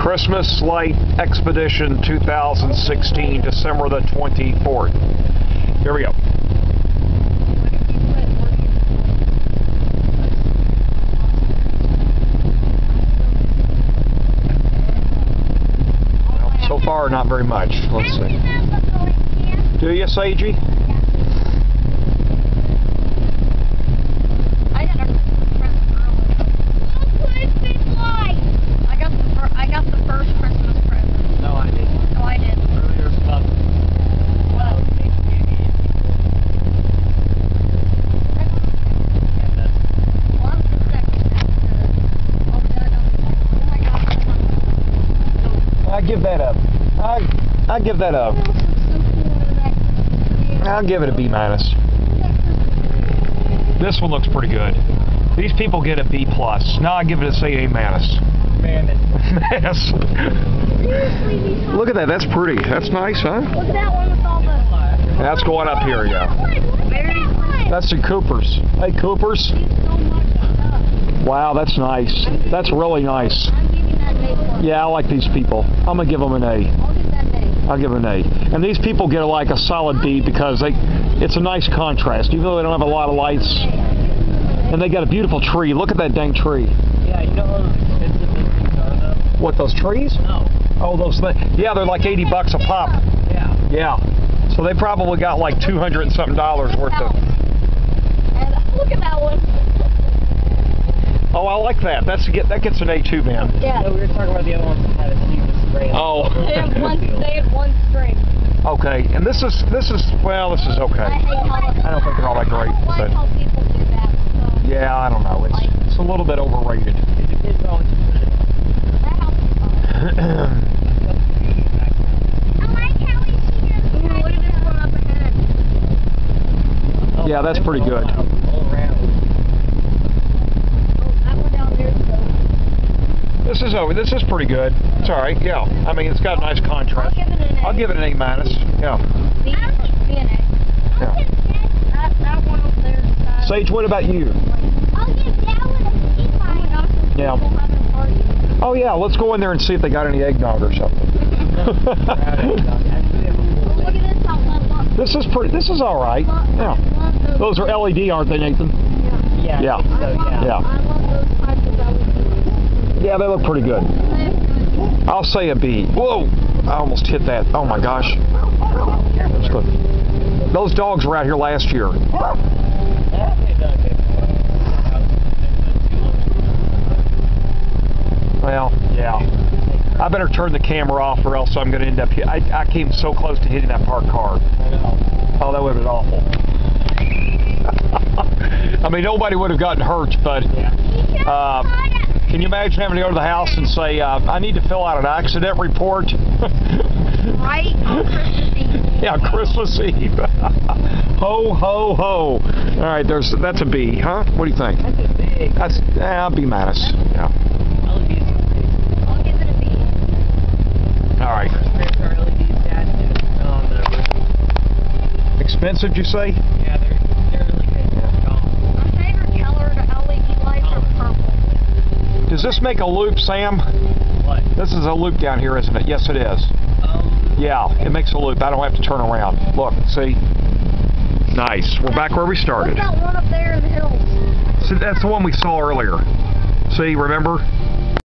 Christmas Light Expedition 2016, December the 24th. Here we go. So far, not very much. Let's see. Do you, Sagey? I got a Christmas present early. I got the fir- I got the first Christmas present. No, I didn't. No, I didn't. Earlier stuff. Well, maybe And that's Well, I'm the second after. Oh, no, no. Oh my gosh. I give that up. I I give that up. I'll give it a B minus. This one looks pretty good. These people get a B plus. Now I give it a say A minus. man. It's Yes. Look at that. That's pretty. That's nice, huh? Look at that one with all the. That's going up here, yeah. That's the Cooper's. Hey, Cooper's. So much stuff. Wow, that's nice. That's really nice. I'm giving that an A plus. Yeah, I like these people. I'm gonna give them an A. I'll give an A. I'll give them an A. And these people get like a solid B because they, it's a nice contrast. Even though they don't have a lot of lights, and they got a beautiful tree. Look at that dang tree. yeah, you know how expensive those things are though. What those trees? No. Oh, those things. Yeah, they're like 80 bucks a pop. Yeah. Yeah. So they probably got like 200 and something dollars worth of. And look at that one. Oh, I like that. That's get that gets an A2, man. Yeah. No, we were talking about the other ones that had a huge spray. Oh. They have one. They have one string. okay. And this is this is well, this is I okay. hate how. I don't think they're all that great, I but- people do that. So. Yeah, I don't know. It's it's a little bit overrated. yeah, that's pretty what you put it That house is fun. I like how we see this. Ooh, look at this one up ahead. in. Yeah, that's pretty good. All around. Oh, that one down there is good. This is over. This is pretty good. It's all right. Yeah. I mean, it's got a nice I'll contrast. give it an A. I'll give it an A minus. Yeah. B, B and A. Yeah. That, that one over there. is bad. Sage, what about you? I'll give that one a B minus. Oh my gosh, those Yeah. people having a party. Oh yeah, let's go in there and see if they got any eggnog or something. Look at this out look, look. this is pretty. This is all right. Yeah. Yeah. Those are LED, aren't they, Nathan? Yeah. Yeah. I yeah. Yeah. I love those types of LEDs. Yeah, they look pretty good. I'll say a B. Whoa! I almost hit that. Oh my gosh. Those dogs were out here last year. Well, yeah. I better turn the camera off or else I'm going to end up. Hit, I, I came so close to hitting that parked car. Oh, that would have been awful. I mean, nobody would have gotten hurt, but uh, can you imagine having to go to the house and say, uh, I need to fill out an accident report? Right on Christmas Eve. yeah, Christmas Eve. ho, ho, ho. All right, there's that's a B, huh? What do you think? That's a big. That's yeah, B minus. Yeah. LEDs. I'll give it a B. All right. Transfer LEDs, Dad, and, Expensive, you say? yeah, they're, they're really big. Um, My favorite color to LED lights are purple. Does this make a loop, Sam? what? This is a loop down here, isn't it? Yes, it is. Um, Yeah, it makes a loop. I don't have to turn around. Look, see? Nice. We're back where we started. that one up there in the hills? See, that's the one we saw earlier. See, remember?